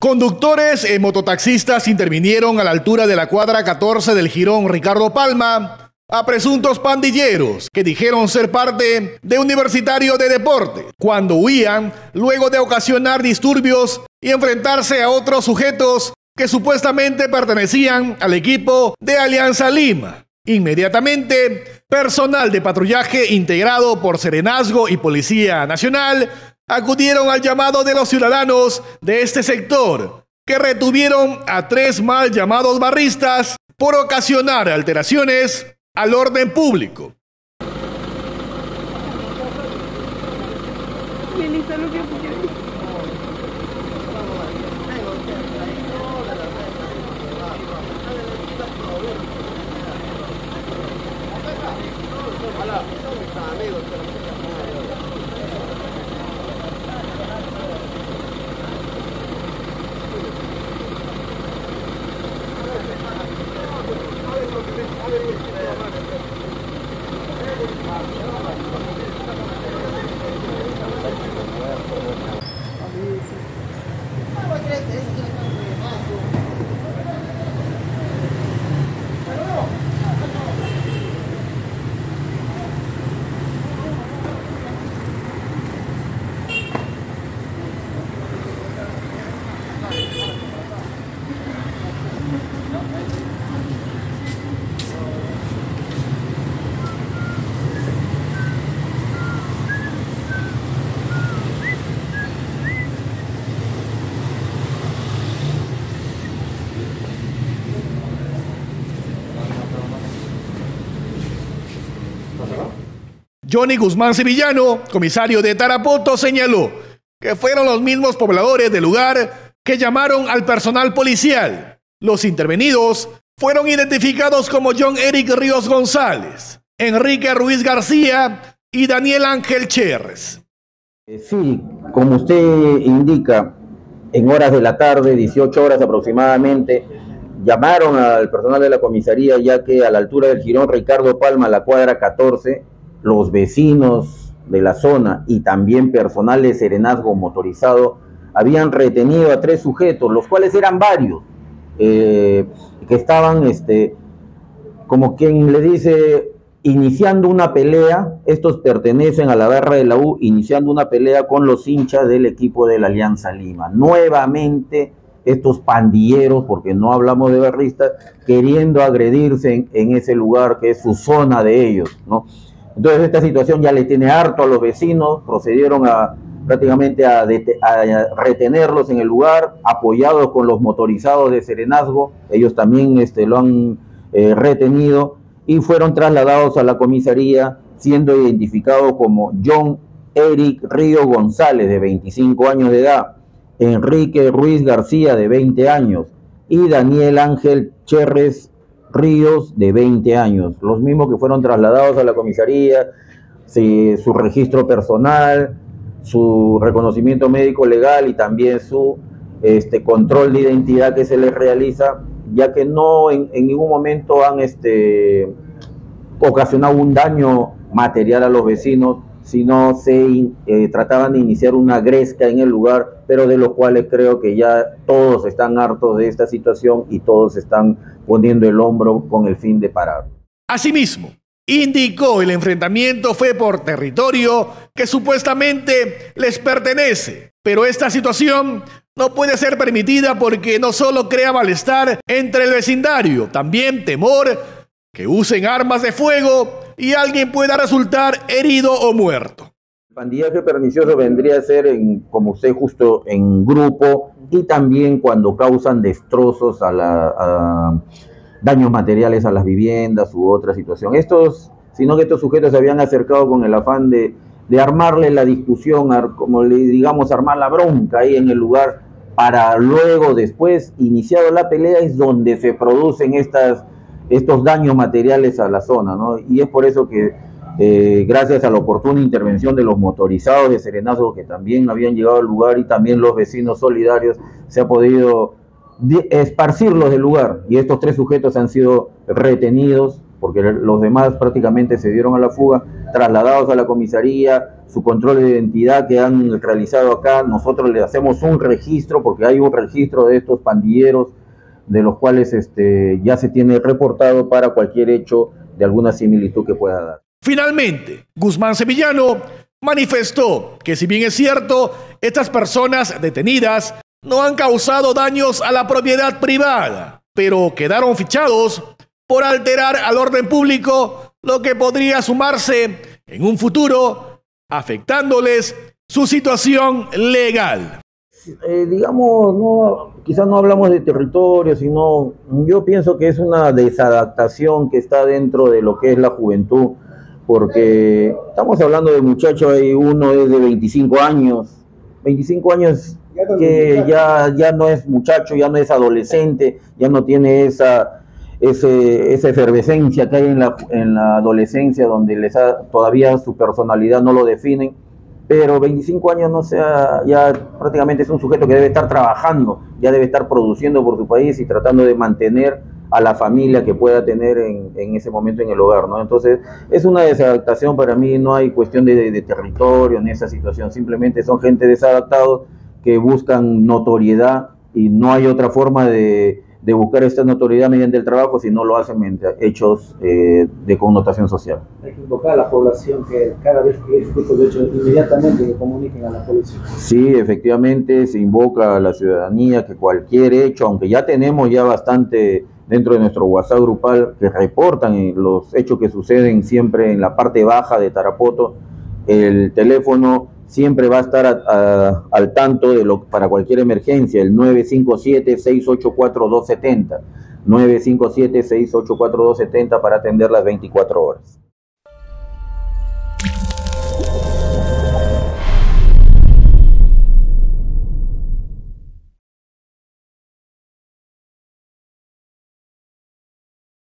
Conductores y mototaxistas intervinieron a la altura de la cuadra 14 del Girón Ricardo Palma a presuntos pandilleros que dijeron ser parte de Universitario de Deporte cuando huían luego de ocasionar disturbios y enfrentarse a otros sujetos que supuestamente pertenecían al equipo de Alianza Lima. Inmediatamente, personal de patrullaje integrado por Serenazgo y Policía Nacional acudieron al llamado de los ciudadanos de este sector, que retuvieron a tres mal llamados barristas por ocasionar alteraciones al orden público. Johnny Guzmán Sevillano, comisario de Tarapoto, señaló que fueron los mismos pobladores del lugar que llamaron al personal policial. Los intervenidos fueron identificados como John Eric Ríos González, Enrique Ruiz García y Daniel Ángel Cherres. Eh, sí, como usted indica, en horas de la tarde, 18 horas aproximadamente, llamaron al personal de la comisaría ya que a la altura del Girón Ricardo Palma, la cuadra 14, los vecinos de la zona y también personal de serenazgo motorizado habían retenido a tres sujetos, los cuales eran varios, eh, que estaban, este, como quien le dice, iniciando una pelea, estos pertenecen a la barra de la U, iniciando una pelea con los hinchas del equipo de la Alianza Lima. Nuevamente, estos pandilleros, porque no hablamos de barristas, queriendo agredirse en, en ese lugar que es su zona de ellos, ¿no? Entonces esta situación ya le tiene harto a los vecinos, procedieron a prácticamente a, retenerlos en el lugar, apoyados con los motorizados de Serenazgo, ellos también este, lo han eh, retenido y fueron trasladados a la comisaría siendo identificados como John Eric Río González, de 25 años de edad, Enrique Ruiz García, de 20 años, y Daniel Ángel Cherres Ríos, de 20 años, los mismos que fueron trasladados a la comisaría, su registro personal, su reconocimiento médico legal y también su este, control de identidad que se les realiza, ya que no en, ningún momento han este, ocasionado un daño material a los vecinos, sino se eh, trataban de iniciar una gresca en el lugar, pero de los cuales creo que ya todos están hartos de esta situación y todos están poniendo el hombro con el fin de parar. Asimismo, indicó el enfrentamiento fue por territorio que supuestamente les pertenece, pero esta situación no puede ser permitida porque no solo crea malestar entre el vecindario, también temor que usen armas de fuego y alguien pueda resultar herido o muerto. Pandillaje pernicioso vendría a ser, en, como usted justo, en grupo y también cuando causan destrozos a la... daños materiales a las viviendas u otra situación. Estos, sino que estos sujetos se habían acercado con el afán de, armarle la discusión, como le digamos, armar la bronca ahí en el lugar, para luego, después, iniciado la pelea, es donde se producen estos daños materiales a la zona, ¿no? Y es por eso que eh, gracias a la oportuna intervención de los motorizados de Serenazgo que también habían llegado al lugar y también los vecinos solidarios, se ha podido esparcirlos del lugar y estos tres sujetos han sido retenidos porque los demás prácticamente se dieron a la fuga trasladados a la comisaría, su control de identidad que han realizado acá, nosotros le hacemos un registro, porque hay un registro de estos pandilleros, de los cuales este, ya se tiene reportado para cualquier hecho de alguna similitud que pueda dar. Finalmente, Guzmán Sevillano manifestó que si bien es cierto, estas personas detenidas no han causado daños a la propiedad privada, pero quedaron fichados por alterar al orden público, lo que podría sumarse en un futuro afectándoles su situación legal. Eh, digamos, no, quizás no hablamos de territorio, sino yo pienso que es una desadaptación que está dentro de lo que es la juventud, porque estamos hablando de muchachos, hay uno es de 25 años, 25 años que ya, ya no es muchacho, ya no es adolescente, ya no tiene esa, esa efervescencia que hay en la, en la adolescencia, donde les todavía su personalidad no lo definen, pero 25 años no sea, ya prácticamente es un sujeto que debe estar trabajando, ya debe estar produciendo por su país y tratando de mantener a la familia que pueda tener en, en ese momento en el hogar, ¿no? Entonces, es una desadaptación para mí, no hay cuestión de, de territorio en esa situación, simplemente son gente desadaptados que buscan notoriedad y no hay otra forma de, de buscar esta notoriedad mediante el trabajo si no lo hacen mediante hechos eh, de connotación social. Hay que invocar a la población que cada vez que este tipo de hechos inmediatamente que comuniquen a la policía. Sí, efectivamente se invoca a la ciudadanía que cualquier hecho, aunque ya tenemos ya bastante dentro de nuestro WhatsApp grupal que reportan los hechos que suceden siempre en la parte baja de Tarapoto, el teléfono siempre va a estar al tanto de lo para cualquier emergencia, el 957-684-270, 957-684-270 para atender las 24 horas.